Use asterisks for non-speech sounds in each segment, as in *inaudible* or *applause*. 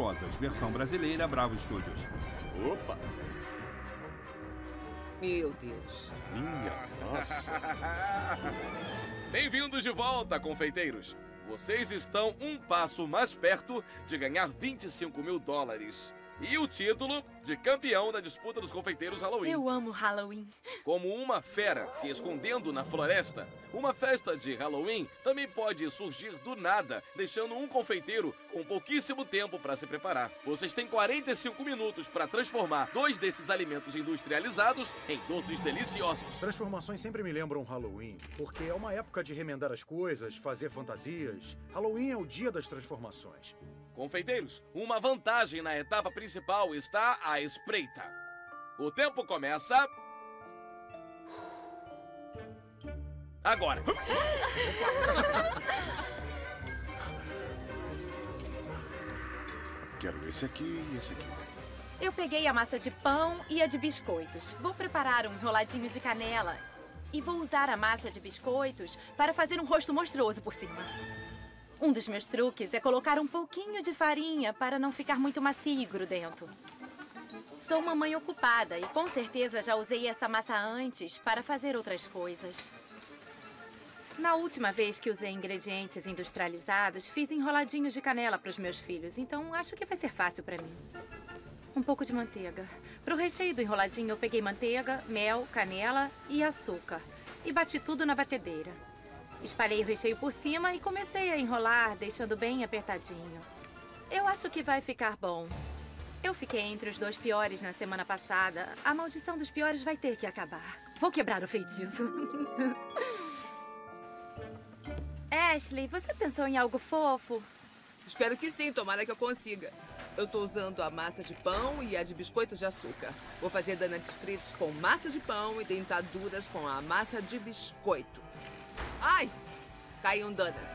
Monstruosas, versão brasileira Bravo Studios. Opa! Meu Deus. Minha nossa! *laughs* Bem-vindos de volta, confeiteiros. Vocês estão um passo mais perto de ganhar 25 mil dólares. E o título de campeão da disputa dos confeiteiros Halloween. Eu amo Halloween. Como uma fera se escondendo na floresta, uma festa de Halloween também pode surgir do nada, deixando um confeiteiro com pouquíssimo tempo para se preparar. Vocês têm 45 minutos para transformar dois desses alimentos industrializados em doces deliciosos. Transformações sempre me lembram Halloween, porque é uma época de remendar as coisas, fazer fantasias. Halloween é o dia das transformações. Confeiteiros, uma vantagem na etapa principal está à espreita. O tempo começa. Agora. *laughs* *laughs* Quero esse aqui e esse aqui. Eu peguei a massa de pão e a de biscoitos. Vou preparar um enroladinho de canela. E vou usar a massa de biscoitos para fazer um rosto monstruoso por cima. Um dos meus truques é colocar um pouquinho de farinha para não ficar muito macio e grudento. Sou uma mãe ocupada e com certeza já usei essa massa antes para fazer outras coisas. Na última vez que usei ingredientes industrializados, fiz enroladinhos de canela para os meus filhos, então acho que vai ser fácil para mim. Um pouco de manteiga. Para o recheio do enroladinho, eu peguei manteiga, mel, canela e açúcar. E bati tudo na batedeira. Espalhei o recheio por cima e comecei a enrolar, deixando bem apertadinho. Eu acho que vai ficar bom. Eu fiquei entre os dois piores na semana passada. A maldição dos piores vai ter que acabar. Vou quebrar o feitiço. *laughs* Ashley, você pensou em algo fofo? Espero que sim, tomara que eu consiga. Eu tô usando a massa de pão e a de biscoitos de açúcar. Vou fazer donuts fritos com massa de pão e dentaduras com a massa de biscoito. Ai! Caiu um donut.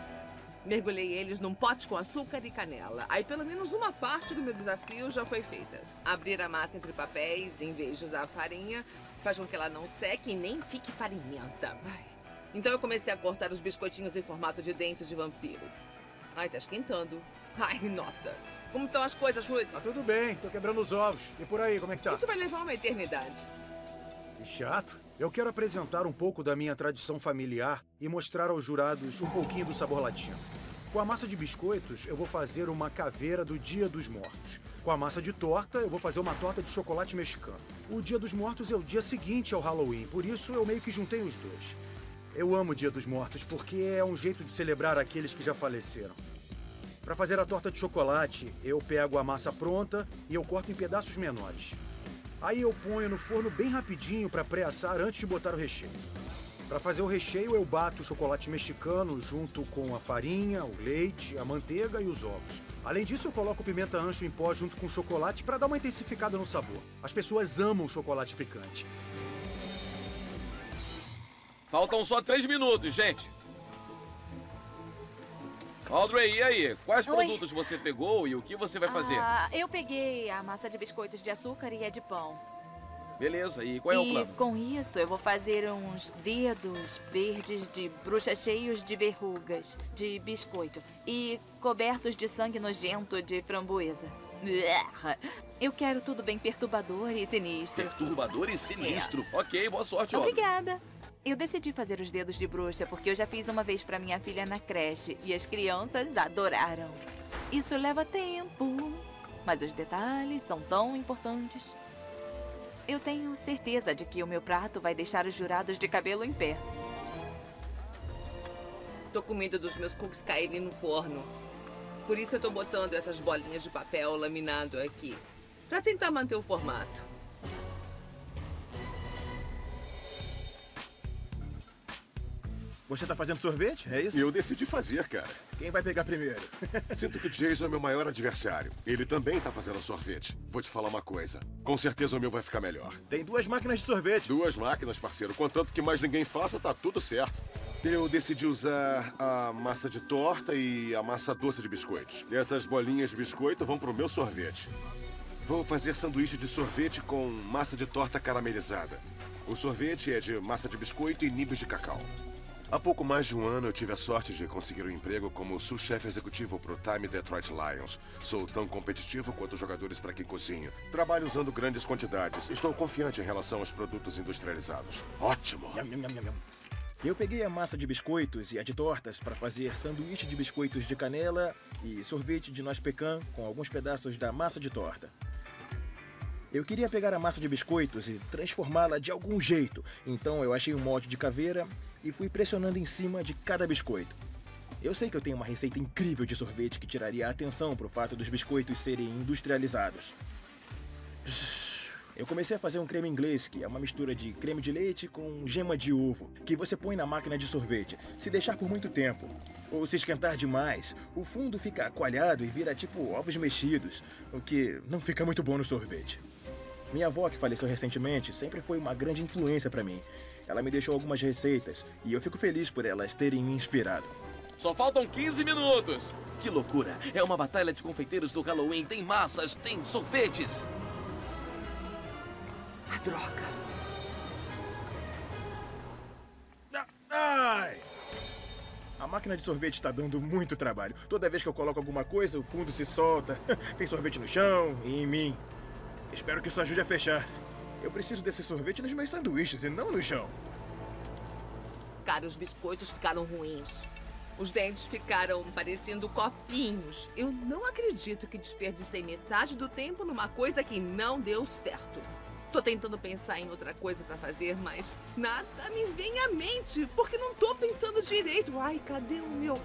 Mergulhei eles num pote com açúcar e canela. Aí pelo menos uma parte do meu desafio já foi feita. Abrir a massa entre papéis, em vez de usar a farinha, faz com que ela não seque e nem fique farinhenta. Ai. Então eu comecei a cortar os biscoitinhos em formato de dentes de vampiro. Ai, tá esquentando. Ai, nossa. Como estão as coisas, Ruth? Tá tudo bem, tô quebrando os ovos. E por aí, como é que tá? Isso vai levar uma eternidade. Que chato. Eu quero apresentar um pouco da minha tradição familiar e mostrar aos jurados um pouquinho do sabor latino. Com a massa de biscoitos, eu vou fazer uma caveira do Dia dos Mortos. Com a massa de torta, eu vou fazer uma torta de chocolate mexicano. O Dia dos Mortos é o dia seguinte ao Halloween, por isso eu meio que juntei os dois. Eu amo o Dia dos Mortos porque é um jeito de celebrar aqueles que já faleceram. Para fazer a torta de chocolate, eu pego a massa pronta e eu corto em pedaços menores. Aí eu ponho no forno bem rapidinho para pré-assar antes de botar o recheio. Para fazer o recheio, eu bato o chocolate mexicano junto com a farinha, o leite, a manteiga e os ovos. Além disso, eu coloco pimenta ancho em pó junto com o chocolate para dar uma intensificada no sabor. As pessoas amam chocolate picante. Faltam só três minutos, gente. Audrey, e aí? Quais Oi. produtos você pegou e o que você vai fazer? Ah, eu peguei a massa de biscoitos de açúcar e a de pão. Beleza, e qual é o e plano? com isso eu vou fazer uns dedos verdes de bruxa cheios de verrugas de biscoito e cobertos de sangue nojento de framboesa. Eu quero tudo bem perturbador e sinistro. Perturbador e sinistro. Ok, boa sorte, Audrey. Obrigada. Eu decidi fazer os dedos de bruxa porque eu já fiz uma vez pra minha filha na creche e as crianças adoraram. Isso leva tempo, mas os detalhes são tão importantes. Eu tenho certeza de que o meu prato vai deixar os jurados de cabelo em pé. Tô com medo dos meus cookies caírem no forno. Por isso eu tô botando essas bolinhas de papel laminado aqui. Pra tentar manter o formato. Você tá fazendo sorvete? É isso? Eu decidi fazer, cara. Quem vai pegar primeiro? *laughs* Sinto que Jason é meu maior adversário. Ele também tá fazendo sorvete. Vou te falar uma coisa. Com certeza o meu vai ficar melhor. Tem duas máquinas de sorvete. Duas máquinas, parceiro. Contanto que mais ninguém faça, tá tudo certo. Eu decidi usar a massa de torta e a massa doce de biscoitos. E essas bolinhas de biscoito vão pro meu sorvete. Vou fazer sanduíche de sorvete com massa de torta caramelizada. O sorvete é de massa de biscoito e nibs de cacau. Há pouco mais de um ano eu tive a sorte de conseguir um emprego como sous-chefe executivo para o Time Detroit Lions. Sou tão competitivo quanto os jogadores para quem cozinho. Trabalho usando grandes quantidades. Estou confiante em relação aos produtos industrializados. Ótimo! Eu peguei a massa de biscoitos e a de tortas para fazer sanduíche de biscoitos de canela e sorvete de noz pecan com alguns pedaços da massa de torta. Eu queria pegar a massa de biscoitos e transformá-la de algum jeito, então eu achei um molde de caveira e fui pressionando em cima de cada biscoito. Eu sei que eu tenho uma receita incrível de sorvete que tiraria a atenção para o fato dos biscoitos serem industrializados. Eu comecei a fazer um creme inglês, que é uma mistura de creme de leite com gema de ovo, que você põe na máquina de sorvete. Se deixar por muito tempo, ou se esquentar demais, o fundo fica coalhado e vira tipo ovos mexidos, o que não fica muito bom no sorvete. Minha avó, que faleceu recentemente, sempre foi uma grande influência para mim. Ela me deixou algumas receitas e eu fico feliz por elas terem me inspirado. Só faltam 15 minutos. Que loucura! É uma batalha de confeiteiros do Halloween. Tem massas, tem sorvetes. Ah, droga. Ai! A máquina de sorvete está dando muito trabalho. Toda vez que eu coloco alguma coisa, o fundo se solta. *laughs* Tem sorvete no chão e em mim. Espero que isso ajude a fechar. Eu preciso desse sorvete nos meus sanduíches e não no chão. Cara, os biscoitos ficaram ruins. Os dentes ficaram parecendo copinhos. Eu não acredito que desperdicei metade do tempo numa coisa que não deu certo. Tô tentando pensar em outra coisa pra fazer, mas nada me vem à mente, porque não tô pensando direito. Ai, cadê o meu...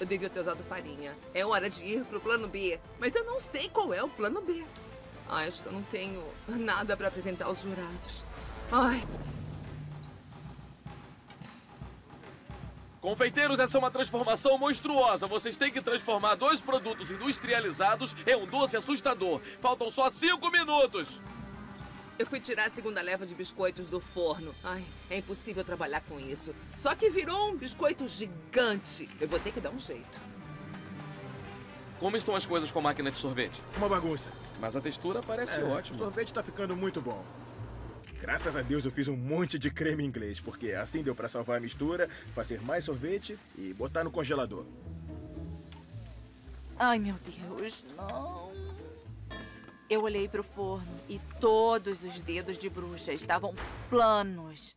Eu devia ter usado farinha. É hora de ir pro plano B, mas eu não sei qual é o plano B. Ai, acho que eu não tenho nada pra apresentar aos jurados. Ai, Confeiteiros, essa é uma transformação monstruosa. Vocês têm que transformar dois produtos industrializados em um doce assustador. Faltam só cinco minutos. Eu fui tirar a segunda leva de biscoitos do forno. Ai, é impossível trabalhar com isso. Só que virou um biscoito gigante. Eu vou ter que dar um jeito. Como estão as coisas com a máquina de sorvete? Uma bagunça. Mas a textura parece É, O ótima. sorvete tá ficando muito bom. Graças a Deus eu fiz um monte de creme inglês, porque assim deu pra salvar a mistura, fazer mais sorvete e botar no congelador. Ai, meu Deus, não. Eu olhei pro forno e todos os dedos de bruxa estavam planos.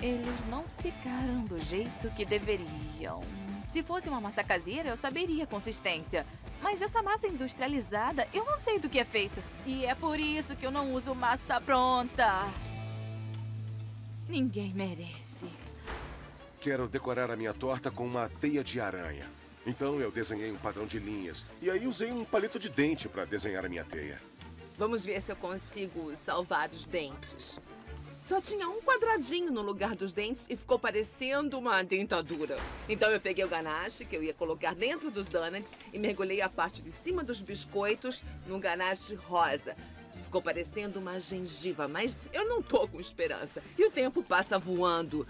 Eles não ficaram do jeito que deveriam. Se fosse uma massa caseira, eu saberia a consistência. Mas essa massa industrializada, eu não sei do que é feita. E é por isso que eu não uso massa pronta. Ninguém merece. Quero decorar a minha torta com uma teia de aranha. Então eu desenhei um padrão de linhas. E aí usei um palito de dente para desenhar a minha teia. Vamos ver se eu consigo salvar os dentes. Só tinha um quadradinho no lugar dos dentes e ficou parecendo uma dentadura. Então eu peguei o ganache que eu ia colocar dentro dos donuts e mergulhei a parte de cima dos biscoitos no ganache rosa. Ficou parecendo uma gengiva, mas eu não tô com esperança. E o tempo passa voando.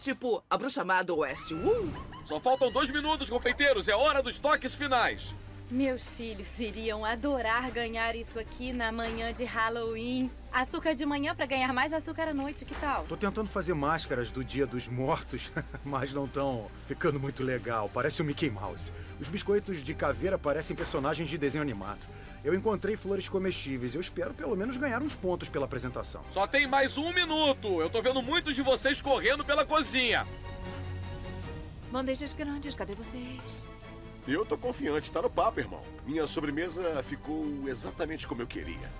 Tipo, a bruxa do oeste. Uh! Só faltam dois minutos, confeiteiros. É hora dos toques finais. Meus filhos iriam adorar ganhar isso aqui na manhã de Halloween. Açúcar de manhã pra ganhar mais açúcar à noite, que tal? Tô tentando fazer máscaras do Dia dos Mortos, *laughs* mas não tão ficando muito legal. Parece o Mickey Mouse. Os biscoitos de caveira parecem personagens de desenho animado. Eu encontrei flores comestíveis. Eu espero pelo menos ganhar uns pontos pela apresentação. Só tem mais um minuto. Eu tô vendo muitos de vocês correndo pela cozinha. Bandejas grandes, cadê vocês? Eu tô confiante, tá no papo, irmão. Minha sobremesa ficou exatamente como eu queria.